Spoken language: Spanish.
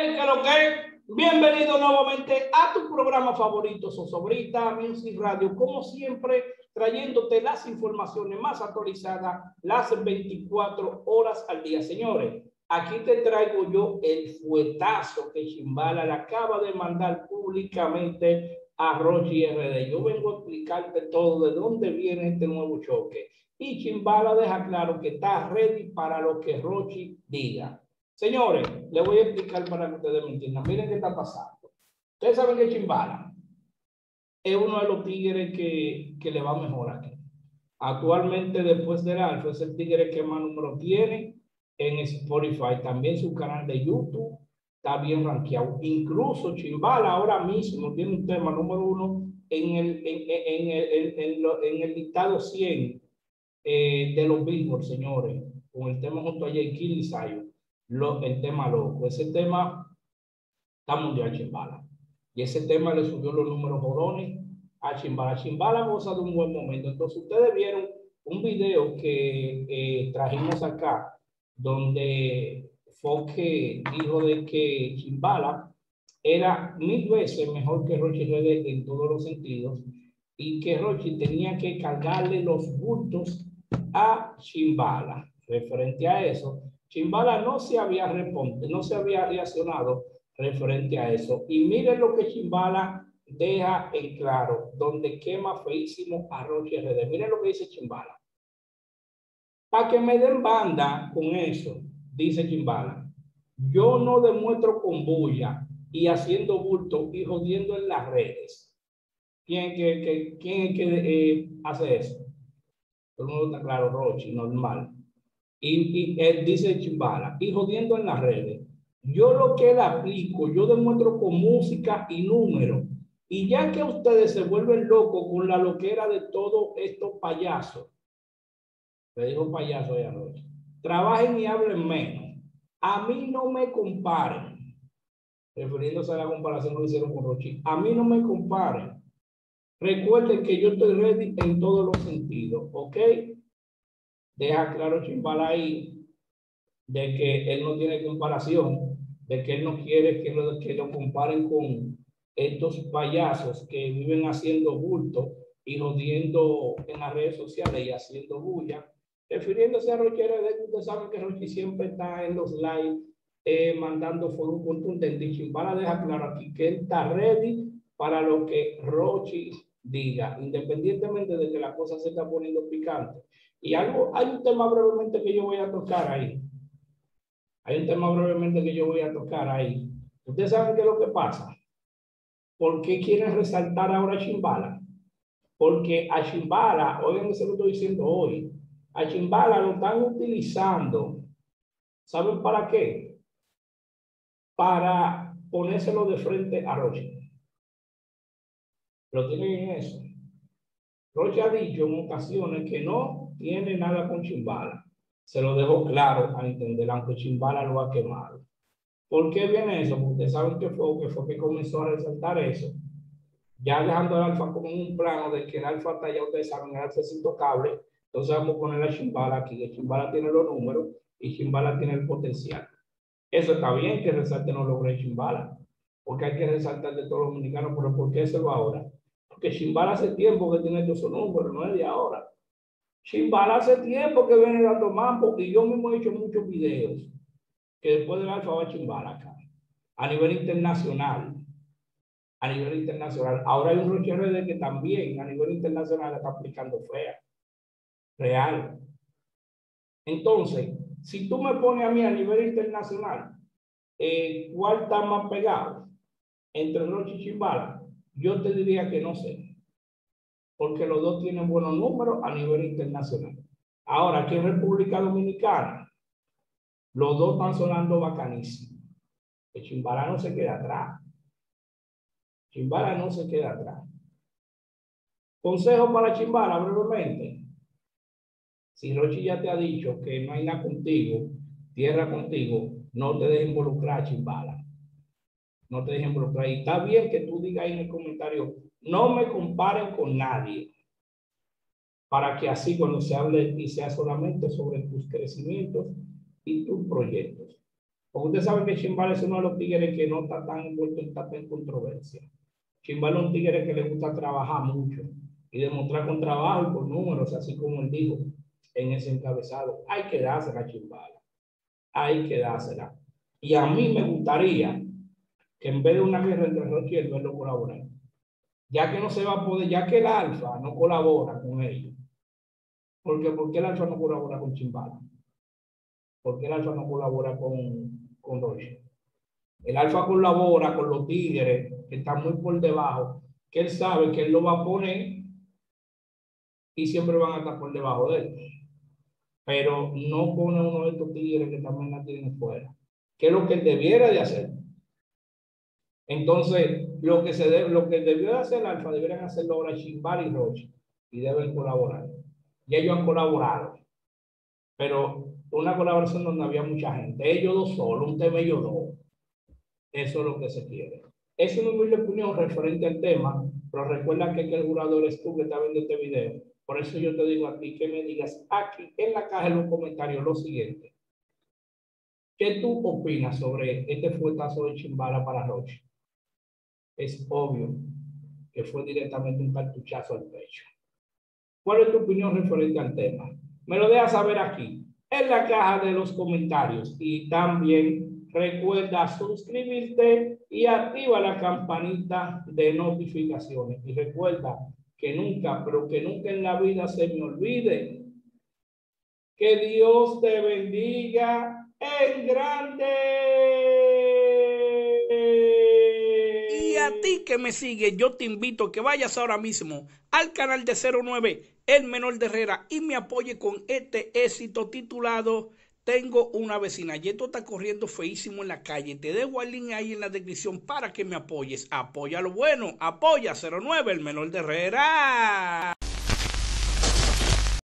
Lo que, bienvenido nuevamente a tu programa favorito, Sosobrita Music Radio, como siempre, trayéndote las informaciones más actualizadas las 24 horas al día. Señores, aquí te traigo yo el fuetazo que Chimbala le acaba de mandar públicamente a Rochi RD. Yo vengo a explicarte todo de dónde viene este nuevo choque. Y Chimbala deja claro que está ready para lo que Rochi diga. Señores, le voy a explicar para que ustedes me entiendan. Miren qué está pasando. Ustedes saben que Chimbala es uno de los tigres que, que le va mejor aquí. Actualmente, después del Alfa, es el tigre que más número tiene en Spotify. También su canal de YouTube está bien rankeado. Incluso Chimbala ahora mismo tiene un tema número uno en el, en, en, en, en, en el listado 100 eh, de los Billboard, señores, con el tema junto a Jay Kill y Zion lo, el tema loco. Ese tema está mundial Chimbala. Y ese tema le subió los números jorones a Chimbala. Chimbala goza de un buen momento. Entonces ustedes vieron un video que eh, trajimos acá donde Foque dijo de que Chimbala era mil veces mejor que Rochi Rede en todos los sentidos y que Rochi tenía que cargarle los bultos a Chimbala. Referente a eso, Chimbala no se había no se había reaccionado referente a eso. Y miren lo que Chimbala deja en claro, donde quema feísimo a Roche RD. Miren lo que dice Chimbala. Para que me den banda con eso, dice Chimbala. Yo no demuestro con bulla y haciendo bulto y jodiendo en las redes. ¿Quién, que, que, quién es que eh, hace eso? Todo el mundo está claro, Roche, normal. Y, y él dice Chimbala, y jodiendo en las redes. Yo lo que le aplico, yo demuestro con música y números. Y ya que ustedes se vuelven locos con la loquera de todos estos payasos, le dijo payaso de anoche, trabajen y hablen menos. A mí no me comparen, refiriéndose a la comparación que hicieron con Rochi, a mí no me comparen. Recuerden que yo estoy ready en todos los sentidos, ¿ok? Deja claro Chimbala ahí de que él no tiene comparación, de que él no quiere que lo, que lo comparen con estos payasos que viven haciendo bulto y jodiendo en las redes sociales y haciendo bulla. Refiriéndose a Roche RD, ustedes saben que Roche siempre está en los live eh, mandando foros contundentes. Chimbala deja claro aquí que él está ready para lo que Rochi diga, independientemente de que la cosa se está poniendo picante. Y algo, hay un tema brevemente que yo voy a tocar ahí. Hay un tema brevemente que yo voy a tocar ahí. Ustedes saben qué es lo que pasa. ¿Por qué quieren resaltar ahora a Chimbala? Porque a Chimbala, oigan se lo estoy diciendo hoy, a Chimbala lo están utilizando. ¿Saben para qué? Para ponérselo de frente a Roche. Lo tienen en eso. Roche ha dicho en ocasiones que no tiene nada con Chimbala. Se lo dejo claro a entender, aunque Chimbala lo ha quemado. ¿Por qué viene eso? Porque ustedes saben que fue, que fue que comenzó a resaltar eso. Ya dejando el alfa como un plano de que el alfa está ya, ustedes saben, el alfa es intocable. Entonces vamos a poner a Chimbala aquí, que Chimbala tiene los números y Chimbala tiene el potencial. Eso está bien que resalte no logre Chimbala, porque hay que resaltar de todos los dominicanos, pero ¿por qué va ahora? Porque Chimbala hace tiempo que tiene estos números, no es de ahora. Chimbala hace tiempo que viene dando mambo y yo mismo he hecho muchos videos que después del alfa va Chimbala acá, a nivel internacional. A nivel internacional. Ahora hay un Roche de que también a nivel internacional está aplicando fea. Real. Entonces, si tú me pones a mí a nivel internacional, eh, ¿cuál está más pegado entre Roche y Chimbala? Yo te diría que no sé porque los dos tienen buenos números a nivel internacional. Ahora, aquí en República Dominicana, los dos están sonando bacanísimos. El Chimbala no se queda atrás. Chimbala no se queda atrás. Consejo para Chimbala, brevemente. Si Rochi ya te ha dicho que no hay nada contigo, tierra contigo, no te dejes involucrar, Chimbala. No te dejes involucrar. Y está bien que tú digas ahí en el comentario, no me comparen con nadie para que así cuando se hable y sea solamente sobre tus crecimientos y tus proyectos. Porque usted sabe que Chimbal es uno de los tigres que no está tan envuelto en controversia. Chimbal es un tigre que le gusta trabajar mucho y demostrar con trabajo y con números, así como él dijo en ese encabezado. Hay que dársela a Chimbala. Hay que dársela. Y a mí me gustaría en vez de una guerra entre Roche y el verlo colaborar. Ya que no se va a poder, ya que el Alfa no colabora con ellos. Porque, ¿Por qué el Alfa no colabora con Chimbala? ¿Por qué el Alfa no colabora con, con Roche? El Alfa colabora con los tigres que están muy por debajo, que él sabe que él lo va a poner y siempre van a estar por debajo de él. Pero no pone uno de estos tigres que también la tienen fuera. ¿Qué es lo que él debiera de hacer? Entonces, lo que, se debe, lo que debió de hacer el Alfa, deberían hacerlo ahora Chimbal y Roche, y deben colaborar. Y ellos han colaborado, pero una colaboración donde había mucha gente, ellos dos solos, un tema ellos dos. Eso es lo que se quiere. Es una humilde opinión referente al tema, pero recuerda que, el jurado eres tú que está viendo este video. Por eso yo te digo a ti que me digas aquí en la caja de los comentarios lo siguiente. ¿Qué tú opinas sobre este fuetazo de Chimbala para Roche? Es obvio que fue directamente un cartuchazo al pecho. ¿Cuál es tu opinión referente al tema? Me lo dejas saber aquí, en la caja de los comentarios. Y también recuerda suscribirte y activa la campanita de notificaciones. Y recuerda que nunca, pero que nunca en la vida se me olvide que Dios te bendiga en grande. A ti que me sigue, yo te invito a que vayas ahora mismo al canal de 09, el menor de Herrera, y me apoye con este éxito titulado Tengo una vecina. Y esto está corriendo feísimo en la calle. Te dejo el link ahí en la descripción para que me apoyes. Apoya lo bueno. Apoya 09, el menor de Herrera.